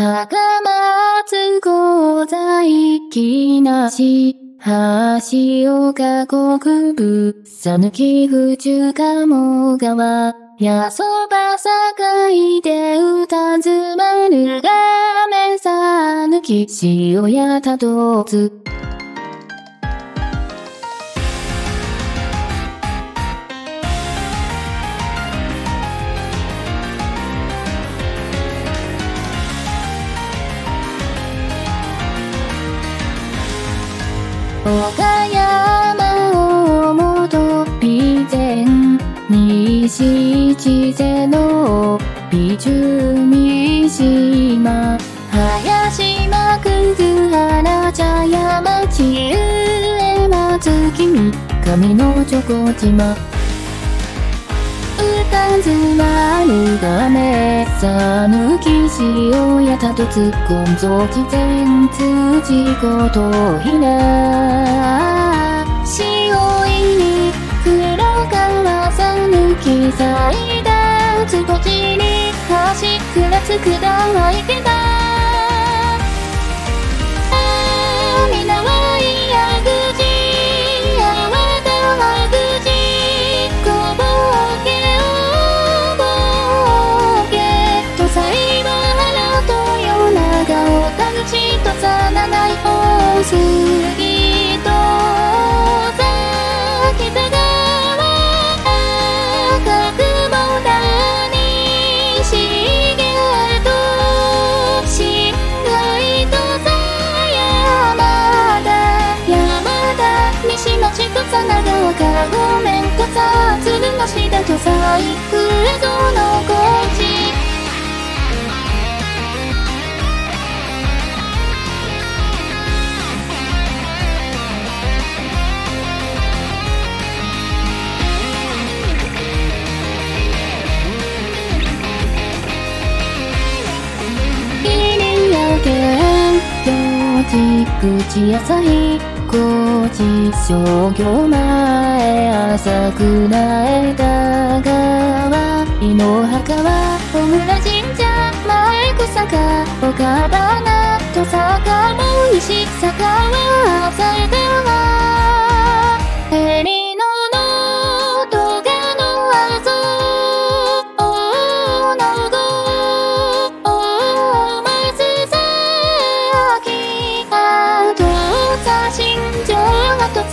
高松港在木なし、橋岡国部、さぬき府中鴨川、やそば境で歌ずまるがめさぬき、塩やたどつ。岡山をもと備前西千世の美中三島林間くず原茶山地上松君上のチョコ島歌ずまるがめさぬき塩やたとつっこんぞち前辻ごとひな。塩いに黒川さぬきさいだ。つとちに橋くらつくだはいけたよながおたぐちとさなないおすぎとさ北側赤くもだにしげとしんがいとさ山田山田西町とさなが丘ごめんとさ鶴の下とさいくぞの口野菜高知商業前浅くなえた川井の墓は小村神社前草か岡花と坂も石坂は朝川ヘリ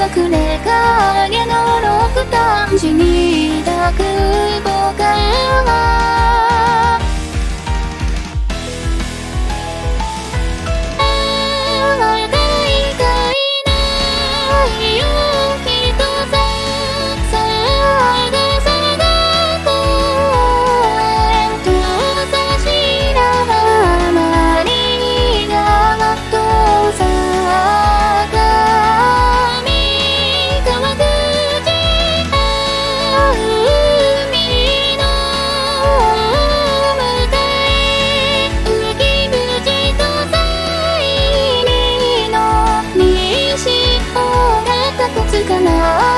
あとさくれ影の六段地に抱くぼかな